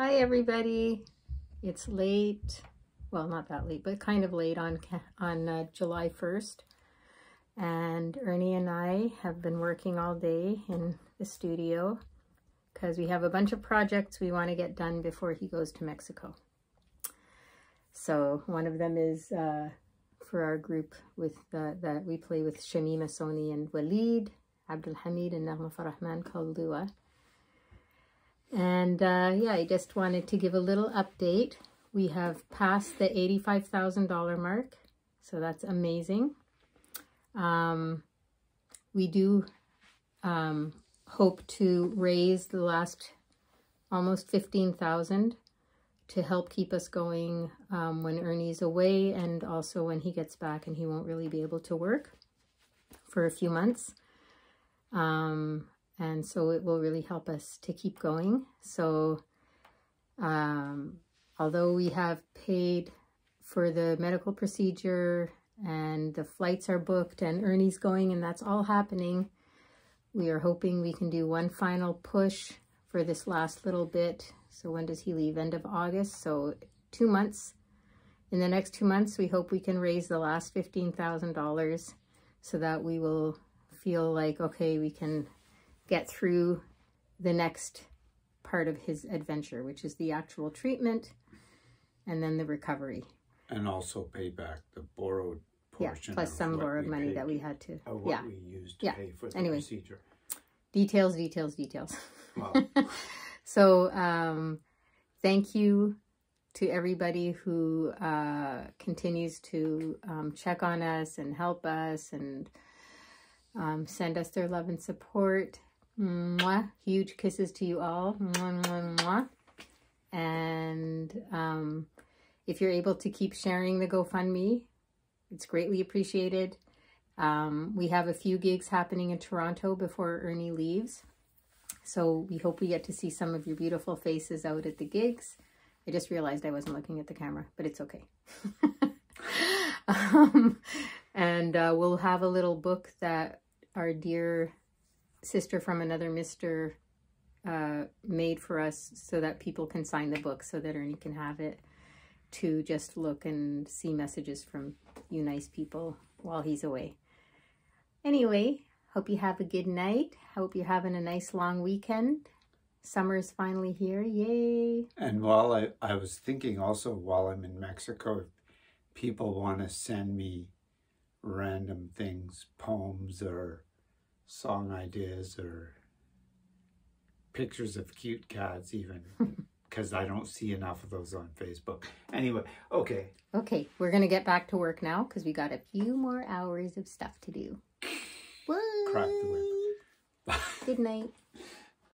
Hi everybody. It's late. Well, not that late, but kind of late on on uh, July 1st. And Ernie and I have been working all day in the studio because we have a bunch of projects we want to get done before he goes to Mexico. So one of them is uh, for our group with the, that we play with Shamima Soni and Walid, Abdul Hamid and Naghmeh Farahmand called Lua. And uh, yeah, I just wanted to give a little update. We have passed the $85,000 mark, so that's amazing. Um, we do um, hope to raise the last almost 15,000 to help keep us going um, when Ernie's away and also when he gets back and he won't really be able to work for a few months. Um, and so it will really help us to keep going. So um, although we have paid for the medical procedure and the flights are booked and Ernie's going and that's all happening, we are hoping we can do one final push for this last little bit. So when does he leave? End of August. So two months. In the next two months, we hope we can raise the last $15,000 so that we will feel like, okay, we can get through the next part of his adventure, which is the actual treatment and then the recovery. And also pay back the borrowed portion. Yeah, plus some borrowed money that we had to. What yeah. we used to yeah. pay for the anyway. procedure. Details, details, details. Wow. so um, thank you to everybody who uh, continues to um, check on us and help us and um, send us their love and support. Mwah. Huge kisses to you all. Mwah, mwah, mwah. And um, if you're able to keep sharing the GoFundMe, it's greatly appreciated. Um, we have a few gigs happening in Toronto before Ernie leaves. So we hope we get to see some of your beautiful faces out at the gigs. I just realized I wasn't looking at the camera, but it's okay. um, and uh, we'll have a little book that our dear sister from another mister uh, made for us so that people can sign the book so that Ernie can have it to just look and see messages from you nice people while he's away. Anyway, hope you have a good night. Hope you're having a nice long weekend. Summer is finally here. Yay. And while I, I was thinking also while I'm in Mexico, people want to send me random things, poems or song ideas or pictures of cute cats even, because I don't see enough of those on Facebook. Anyway, okay. Okay, we're going to get back to work now because we got a few more hours of stuff to do. Crack the whip. Good night.